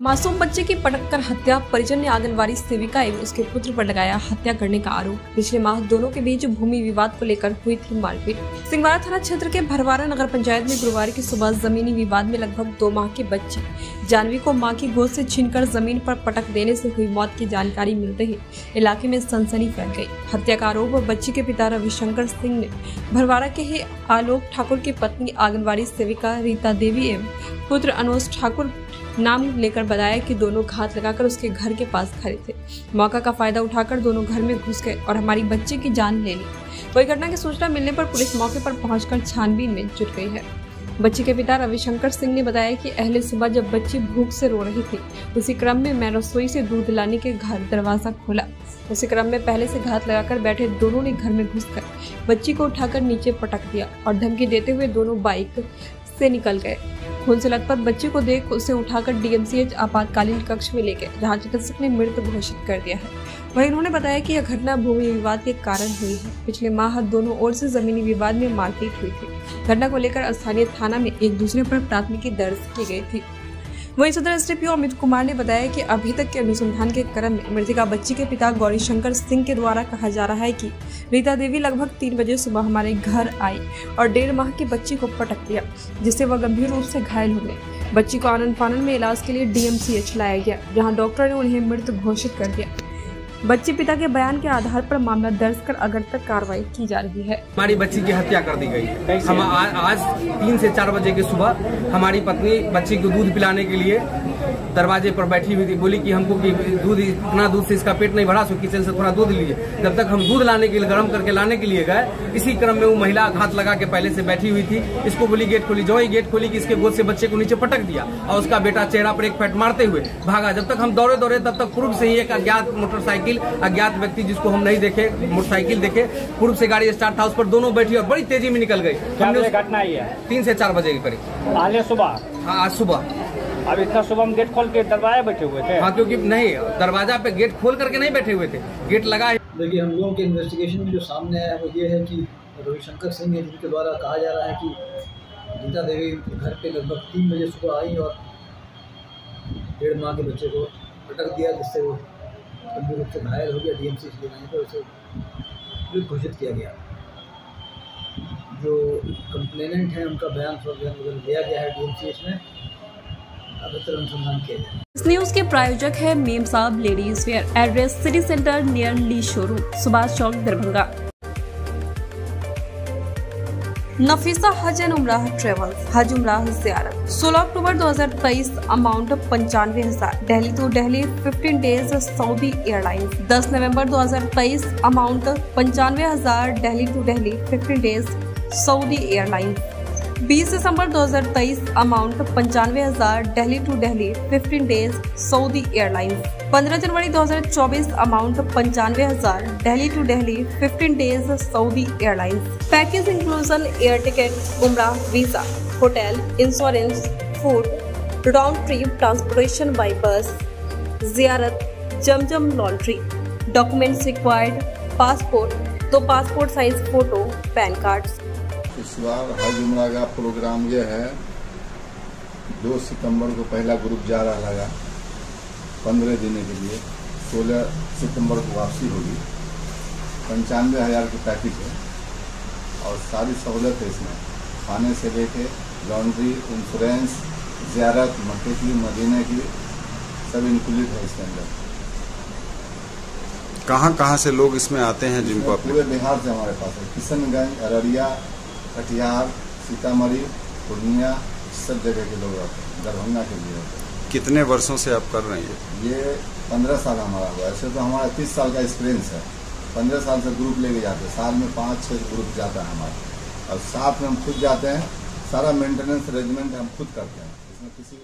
मासूम बच्चे की पटक कर हत्या, परिजन ने आंगनबाड़ी सेविका एवं उसके पुत्र पर लगाया हत्या करने का आरोप। पिछले माह दोनों के बीच भूमि विवाद को लेकर हुई थी मारपीट। सिंगवाड़ा थाना क्षेत्र के भरवारा नगर पंचायत में गुरुवार की सुबह जमीनी विवाद में लगभग दो माह के बच्चे, जानवी को माँ की गोद से छीनकर ज़मीन पर पटक देने से हुई मौत की जानकारी मिलते ही इलाके में सनसनी फैल गई। हत्या का आरोप बच्ची के पिता रविशंकर सिंह ने भरवारा के ही आलोक ठाकुर की पत्नी, आंगनबाड़ी सेविका रीता देवी एवं पुत्र अनुज ठाकुर नाम लेकर बताया कि दोनों घात लगाकर उसके घर के पास खड़े थे। मौका का फ़ायदा उठाकर दोनों घर में घुस गए और हमारी बच्चे की जान ले ली। वही घटना की सूचना मिलने पर पुलिस मौके पर पहुंचकर छानबीन में जुट गई है। बच्ची के पिता रविशंकर सिंह ने बताया कि अहले सुबह जब बच्ची भूख से रो रही थी, उसी क्रम में मैं रसोई से दूध लाने के घर दरवाज़ा खोला। उसी क्रम में पहले से घात लगाकर बैठे दोनों ने घर में घुसकर बच्ची को उठाकर नीचे पटक दिया और धमकी देते हुए दोनों बाइक से निकल गए। खून से लथपथ बच्चे को देख उसे उठाकर डीएमसीएच आपातकालीन कक्ष में ले गए जहाँ चिकित्सक ने मृत घोषित कर दिया है। वहीं उन्होंने बताया कि यह घटना भूमि विवाद के कारण हुई है। पिछले माह दोनों ओर से जमीनी विवाद में मारपीट हुई थी। घटना को लेकर स्थानीय थाना में एक दूसरे पर प्राथमिकी दर्ज की गई थी। वहीं सदर एस अमित कुमार ने बताया कि अभी तक के अनुसंधान के क्रम में मृतिका बच्ची के पिता गौरी शंकर सिंह के द्वारा कहा जा रहा है कि रीता देवी लगभग तीन बजे सुबह हमारे घर आई और डेढ़ माह की बच्ची को पटक दिया जिससे वह गंभीर रूप से घायल हो गए। बच्ची को आनंद फानन में इलाज के लिए डीएमसीएच लाया गया, जहाँ डॉक्टर ने उन्हें मृत घोषित कर दिया। बच्ची पिता के बयान के आधार पर मामला दर्ज कर अगर तक कार्रवाई की जा रही है। हमारी बच्ची की हत्या कर दी गई। हम आ, आज तीन से चार बजे की सुबह हमारी पत्नी बच्ची को दूध पिलाने के लिए दरवाजे पर बैठी हुई थी बोली कि हमको कि दूध इतना दूध से इसका पेट नहीं भरा सो किचन से थोड़ा दूध लीजिए। जब तक हम दूध लाने के लिए गर्म करके लाने के लिए गए इसी क्रम में वो महिला घात लगा के पहले से बैठी हुई थी। इसको बोली गेट खोली जो ही गेट खोली कि इसके गोद से बच्चे को नीचे पटक दिया और उसका बेटा चेहरा पर एक फैट मारते हुए भागा। जब तक हम दौड़े दौड़े तब तक पूर्व से ही एक अज्ञात मोटरसाइकिल अज्ञात व्यक्ति जिसको हम नहीं देखे मोटरसाइकिल देखे पूर्व से गाड़ी स्टार्ट था उस पर दोनों बैठी और बड़ी तेज़ी में निकल गई। हमने घटना ही है? तीन से चार बजे के करीब। सुबह? हाँ आज सुबह। अब इतना सुबह हम गेट खोल के दरवाजे बैठे हुए थे। हाँ क्योंकि नहीं दरवाज़ा पे गेट खोल करके नहीं बैठे हुए थे। गेट लगा है। देखिए हम लोगों के इन्वेस्टिगेशन में जो सामने आया वो ये है कि रविशंकर सिंह है जिनके द्वारा कहा जा रहा है कि गीता देवी घर पे लगभग तीन बजे सुबह आई और डेढ़ माह के बच्चे को पटक दिया जिससे वो गंभीर रूप से घायल हो गया डी एम सी पर उसे मृत घोषित किया गया। जो कंप्लेनेंट हैं उनका बयान वगैरह लिया गया है डी में। इस न्यूज़ के प्रायोजक है Mem Sahab, ladies wear address, city centre near Lee showroom, Subhash Chowk, Darbhanga. Nafisa Hajj and Umrah travels, हज उमराह जियारत। 16 अक्टूबर 2023 अमाउंट पंचानवे हज़ार। Delhi to Delhi 15 days Saudi airlines 10 November 2023 amount पंचानवे हज़ार। Delhi to Delhi 15 days Saudi airlines 20 December 2023 amount पंचानवे हज़ार Delhi to Delhi 15 days Saudi airlines 15 जनवरी 2024 amount पंचानवे हज़ार Delhi to Delhi 15 days Saudi airlines package inclusion air ticket Umrah visa hotel insurance food round trip transportation by bus जियारत Zamzam laundry documents required passport तो passport size photo PAN cards इस बार हज उम्र का programme ये है। दो सितंबर को पहला ग्रुप जा रहा लगा पंद्रह दिन के लिए। सोलह सितंबर को वापसी होगी। पंचानवे हज़ार की पैकेज है। और सारी सहूलत है इसमें। खाने से लेके लॉन्ड्री इंश्योरेंस ज्यारत मक्के की मदीने की सब इंक्लूड है इसके अंदर। कहाँ कहाँ से लोग इसमें आते हैं जिनको पूरे बिहार से हमारे पास है। किशनगंज अररिया कटिहार सीतामढ़ी पूर्णिया सब जगह के लोग आते हैं दरभंगा के लिए आते हैं। कितने वर्षों से आप कर रहे हैं ये? पंद्रह साल हमारा हुआ ऐसे तो हमारा तीस साल का एक्सपीरियंस है। पंद्रह साल से ग्रुप लेके जाते हैं। साल में पाँच छः ग्रुप जाता है हमारा। और साथ में हम खुद जाते हैं। सारा मेंटेनेंस अरेंजमेंट हम खुद करते हैं। इसमें किसी